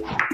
you.